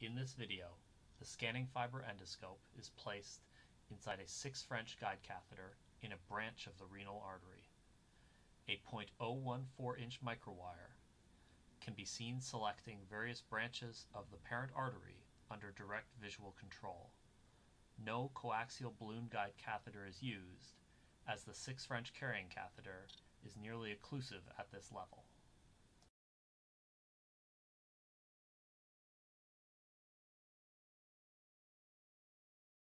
In this video, the scanning fiber endoscope is placed inside a 6 French guide catheter in a branch of the renal artery. A .014 inch microwire can be seen selecting various branches of the parent artery under direct visual control. No coaxial balloon guide catheter is used, as the 6 French carrying catheter is nearly occlusive at this level.